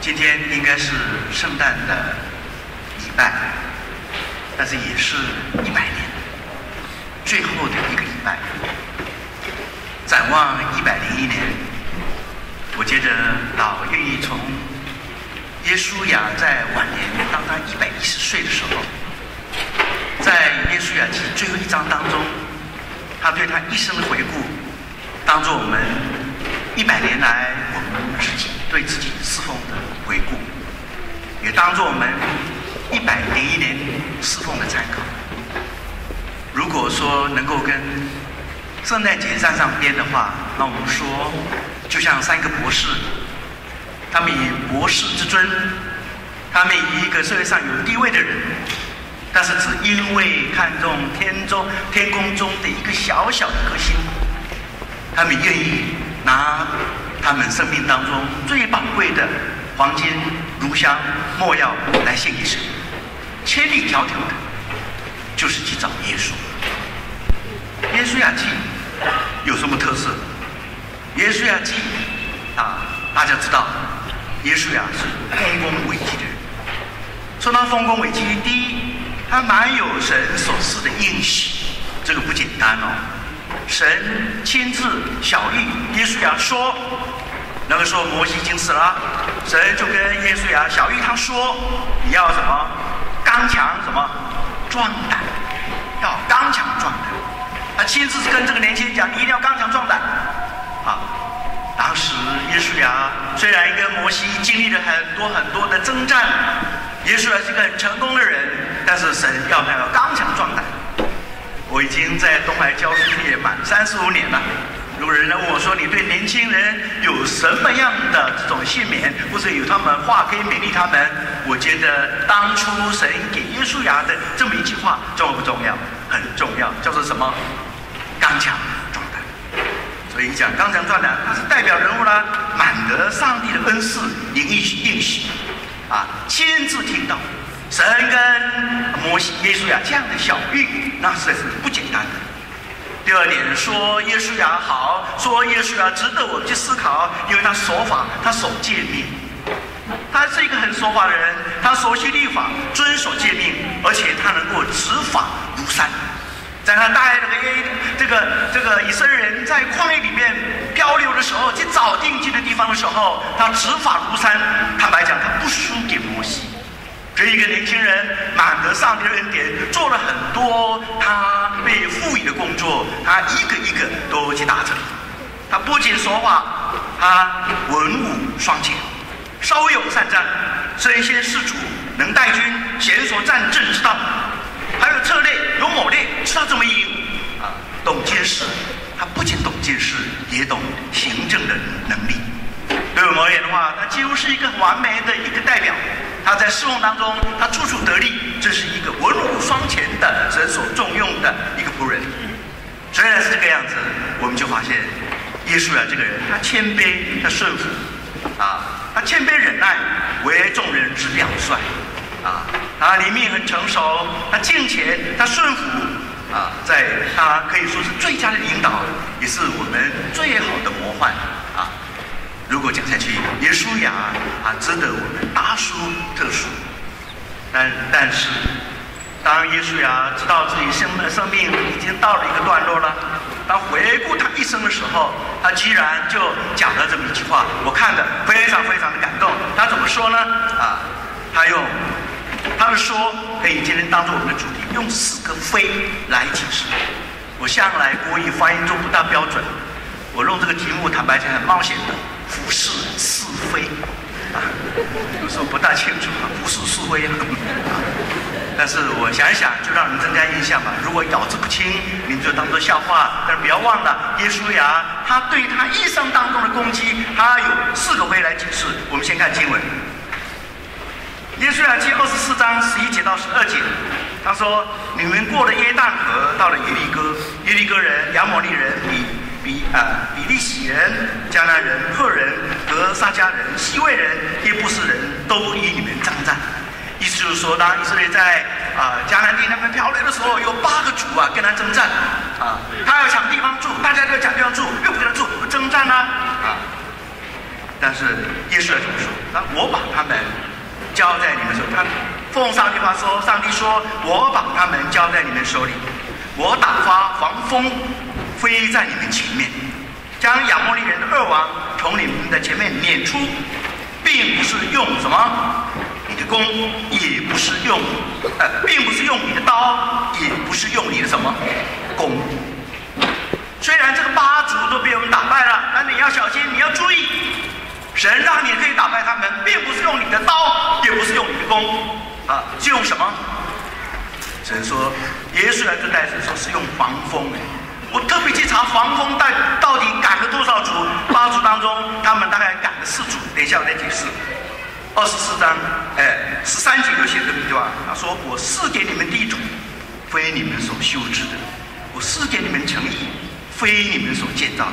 今天应该是圣诞的礼拜，但是也是一百年最后的一个礼拜。展望一百零一年，我接着老愿意从耶稣亚在晚年，当他一百一十岁的时候，在耶稣亚记最后一章当中，他对他一生的回顾，当做我们一百年来我们自己对自己侍奉的回顾，也当做我们一百零一年侍奉的参考。如果说能够跟圣诞节站上边的话，那我们说，就像三个博士，他们以博士之尊，他们以一个社会上有地位的人，但是只因为看中天中天空中的一个小小的颗星，他们愿意拿他们生命当中最宝贵的黄金、炉香、墨药来献给神，千里迢迢的，就是去找耶稣。耶稣亚记有什么特色？耶稣亚记啊，大家知道，耶稣亚是丰功伟绩的人。说他丰功伟绩，第一，他满有神所赐的应许，这个不简单哦。神亲自小谕耶稣亚说，那个时候摩西已经死了，神就跟耶稣啊小玉他说，你要什么？刚强什么？壮胆，要刚强壮胆。他亲自跟这个年轻人讲：“你一定要刚强壮胆。”啊，当时耶稣啊虽然跟摩西经历了很多很多的征战，耶稣啊是个很成功的人，但是神要他要刚强壮胆。我已经在东海教书业满三十五年了。如果人来问我说：“你对年轻人有什么样的这种信勉，或者有他们话可以勉励他们？”我觉得当初神给耶稣亚的这么一句话重不重要？很重要，叫做什么？刚强壮胆，所以讲刚强壮胆，他是代表人物啦，满得上帝的恩赐，应许应许，啊，亲自听到神跟摩西、耶稣亚这样的小玉，那实在是不简单的。第二点说耶稣亚好，说耶稣啊值得我们去思考，因为他守法，他守诫命，他是一个很守法的人，他熟悉律法，遵守诫命，而且他能够执法如山。在他带那个这个这个以色列人在旷野里面漂流的时候，去找定居的地方的时候，他执法如山。坦白讲，他不输给摩西。这一个年轻人满得上帝的恩典，做了很多他被赋予的工作，他一个一个都去达成。他不仅说话，他文武双全，稍有善战，身先士卒，能带军，娴熟战阵之道。还有策略，有谋略，知道怎么赢啊？懂军事，他不仅懂军事，也懂行政的能力。对我而言的话，他几乎是一个完美的一个代表。他在侍奉当中，他处处得力，这是一个文武双全的人所重用的一个仆人。虽然是这个样子，我们就发现耶稣啊，这个人他谦卑，他顺服啊，他谦卑忍耐，为众人之表率。啊，他里面很成熟，他敬虔，他顺服，啊，在他可以说是最佳的领导，也是我们最好的模范，如果讲下去，耶稣亚啊，值得我们大书特书，但但是，当耶稣亚知道自己生的生命已经到了一个段落了，当回顾他一生的时候，他居然就讲了这么一句话，我看的非常非常的感动。他怎么说呢？啊，他用。他们说可以今天当做我们的主题，用四个“非”来解释。我向来国语发音中不大标准，我用这个题目坦白讲很冒险的，服是是非啊，有时候不大清楚啊，服是是非啊。但是我想一想，就让人增加印象吧。如果咬字不清，你就当做笑话。但是不要忘了，耶稣呀，他对他一生当中的攻击，他有四个“未”来解释。我们先看经文。耶稣亚记二十四章十一节到十二节，他说：“你们过了约旦河，到了耶利哥，耶利哥人、亚摩利人、比比啊比利洗人、迦南人、赫人和撒迦人、西魏人、耶布斯人都与你们征战。”意思就是说，当以色列在啊迦南地那边漂流的时候，有八个族啊跟他征战啊，他要抢地方住，大家都要抢地方住，又不跟他住，征战呢啊。但是耶稣怎么说？那我把他们交在你们手，他奉上帝话说，上帝说我把他们交在你们手里，我打发黄蜂飞在你们前面，将亚摩利人的二王从你们的前面撵出，并不是用什么你的弓，也不是用呃，并不是用你的刀，也不是用你的什么弓。虽然这个八族都被我们打败了，但你要小心，你要注意，神让你可以打败他们，并不是用你的刀，也不是用你的弓，啊，是用什么？神说，耶稣来这代神说是用防风。我特别去查防风带到底赶了多少组，八组当中，他们大概赶了四组。等一下我再解释。二十四章，哎，十三节就写这么一句话，他说：“我赐给你们地土，非你们所修治的；我赐给你们诚意。”非你们所建造的，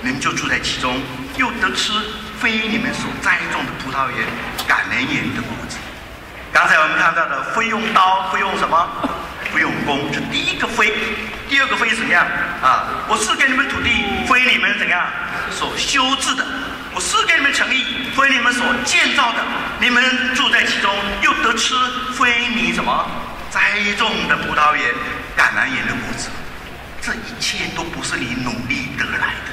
你们就住在其中，又得吃非你们所栽种的葡萄园、橄榄园的果子。刚才我们看到的，非用刀，非用什么？非用弓，是第一个非。第二个非怎么样？啊，我是给你们土地，非你们怎样所修治的；我是给你们诚意，非你们所建造的。你们住在其中，又得吃非你什么栽种的葡萄园、橄榄园的果子。这一切都不是你努力得来的。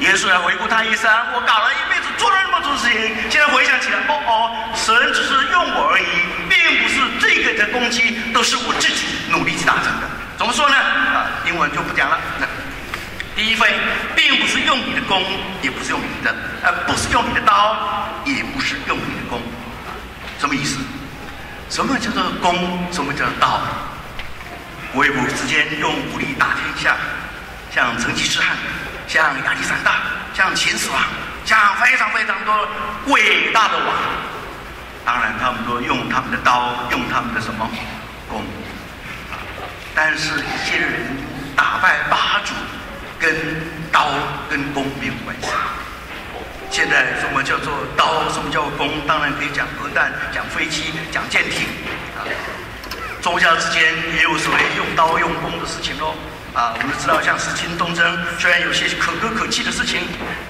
耶稣来回顾他一生，我搞了一辈子，做了那么多事情，现在回想起来，哦哦，神只是用我而已，这个的攻击都是我自己努力去达成的。怎么说呢？啊，英文就不讲了。那第一份，并不是用你的弓，也不是用你的，呃，不是用你的刀，也不是用你的弓。什么意思？什么叫做弓？什么叫做刀？魏国之间用武力打天下，像成吉思汗，像亚历山大，像秦始皇，像非常非常多伟大的王。当然，他们都用他们的刀，用他们的什么弓。但是，一些人打败八主，跟刀跟弓没有关系。现在什么叫做刀？什么叫弓？当然可以讲核弹，讲飞机，讲舰艇啊。宗教之间也有所谓用刀用弓的事情喽，啊，我们知道像史清东征，虽然有些可歌可泣的事情，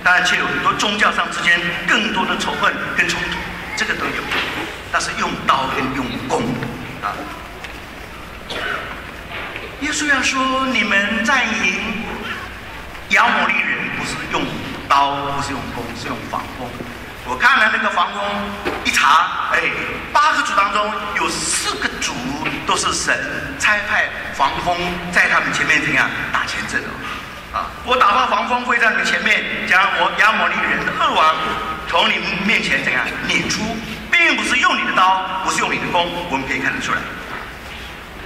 但却有很多宗教上之间更多的仇恨跟冲突，这个都有。但是用刀跟用弓，啊，耶稣要说你们战赢亚摩利人，不是用刀，不是用弓，是用防弓。我看了那个防弓，一查，哎，八个组当中有四个组都是神差派防风在他们前面怎样打前阵哦，啊，我打发防风会在你前面将我亚摩利人的二王从你们面前怎样撵出，刀，不是用你的弓，我们可以看得出来，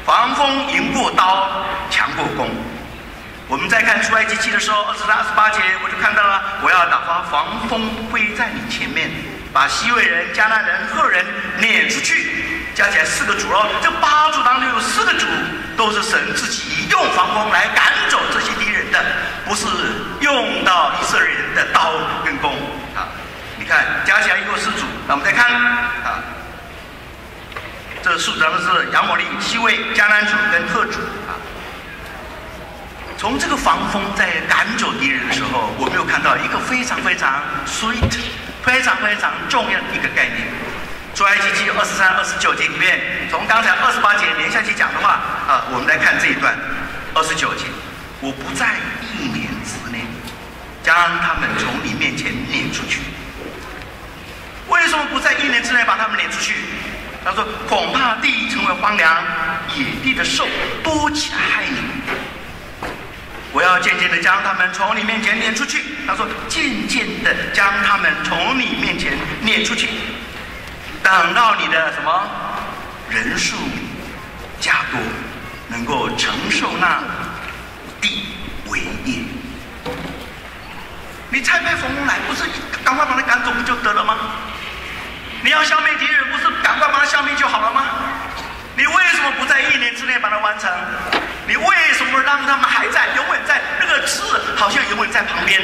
防风赢过刀，强过弓。我们在看出埃及记的时候，二十三、二十八节，我就看到了，我要打发防风飞在你前面，把西魏人、迦南人、赫人撵出去，加起来四个主哦。这八组当中有四个主都是神自己用防风来赶走这些敌人的，不是用到以色列人的刀跟弓啊。你看，加起来一共四组，那我们再看啊，这数咱们是杨某利、西魏、江南主跟特主啊。从这个防风在赶走敌人的时候，我没有看到一个非常非常 sweet、非常非常重要的一个概念。出埃及记二十三、二十九节里面，从刚才二十八节连下去讲的话，啊，我们来看这一段，二十九节，我不在一年之内将他们从你面前撵出去。为什么不在一年之内把他们撵出去？他说，恐怕地成为荒凉，野地的兽多起来害你。我要渐渐的将他们从你面前撵出去。他说：“渐渐的将他们从你面前撵出去，等到你的什么人数加多，能够承受那地为业。你拆派风来，不是赶快把他赶走不就得了吗？你要消灭敌人，不是赶快把它消灭就好了吗？你为什么不在一年之内把它完成？”你为什么让他们还在，永远在那个字好像永远在旁边？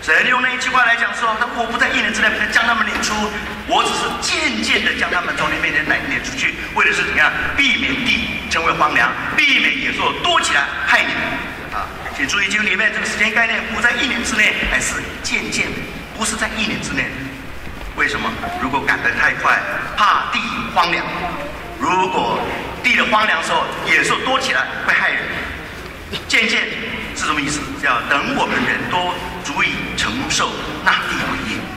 神用那一句话来讲说：“他我不在一年之内将他们撵出，我只是渐渐的将他们从你面前撵撵出去，为的是怎样避免地成为荒凉，避免野兽多起来害你们。”啊，请注意，经里面这个时间概念不在一年之内，而是渐渐，不是在一年之内。为什么？如果赶得太快，怕地荒凉；如果地的荒凉时候，野兽多起来会害人。渐渐是什么意思？叫等我们人多，足以承受那地为业。